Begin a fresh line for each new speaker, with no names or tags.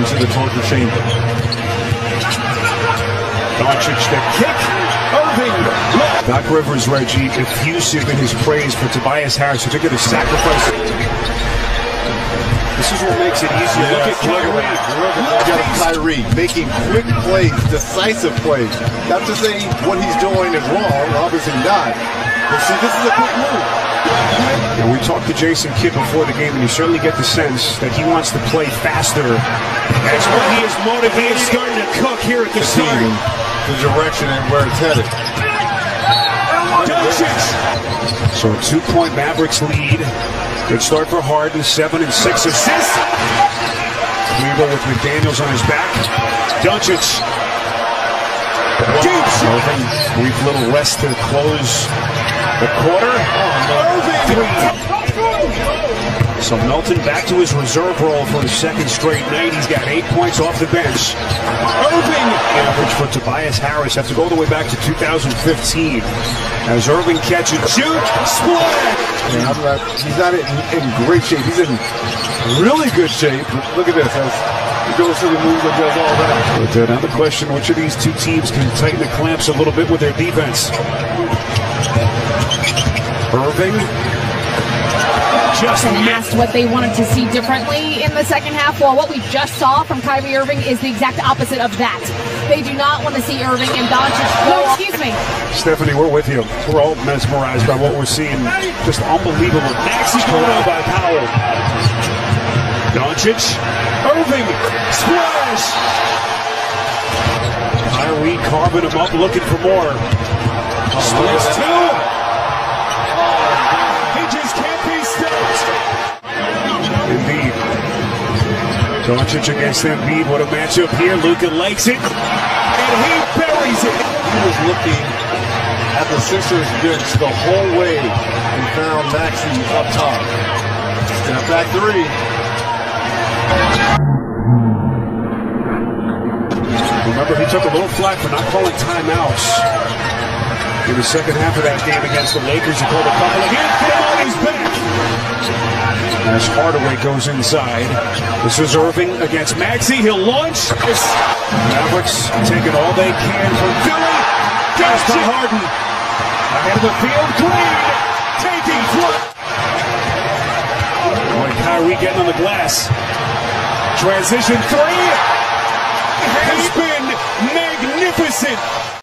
into the torture chamber.
Doncic the kick. Oh, Irving. Doc Rivers, Reggie, effusive in his praise for Tobias Harris, who took it a sacrifice. This is what makes it easier.
Yeah,
Look at Kyrie.
At Kyrie making quick plays, decisive plays. Not to say what he's doing is wrong, obviously not. But see, this is a quick move.
And we talked to Jason Kidd before the game, and you certainly get the sense that he wants to play faster. As well, he is motivated, starting to cook here at the
Team,
start.
the direction and where it's headed.
Doncic. So a two-point Mavericks lead. Good start for Harden, seven and six assists. Cleveland with McDaniels on his back. Doncic. Deep shot. Brief little rest to close the quarter. Three. So Melton back to his reserve role for his second straight night. He's got eight points off the bench. Irving average for Tobias Harris. Have to go all the way back to 2015. As Irving catches, shoot, split.
And I'm not, he's not in, in great shape. He's in really good shape. Look at this. As he goes through the moves and does all that.
But uh, now the question, which of these two teams can tighten the clamps a little bit with their defense? Irving. Just
and asked what they wanted to see differently in the second half. Well, what we just saw from Kyrie Irving is the exact opposite of that. They do not want to see Irving and Doncic. No, excuse me.
Stephanie, we're with you. We're all mesmerized by what we're seeing. Just unbelievable. Maxey going out by Powell. Doncic. Irving. Splash. Kyrie carving him up, looking for more. Splits two. He just can't be stopped. Indeed. Doncic against Embiid. What a matchup here. Luka likes it. And he buries it.
He was looking at the Sixers bench the whole way and found Maxey up top. Step back three.
Remember, he took a little flack for not calling timeouts in the second half of that game against the Lakers. He called a couple of hits. He's back. As Hardaway goes inside. This is Irving against Maxey. He'll launch. This Mavericks taking all they can from Philly. Goes to Harden. Ahead of the field. Green. Taking flight. Boy, Kyrie getting on the glass. Transition three has been magnificent.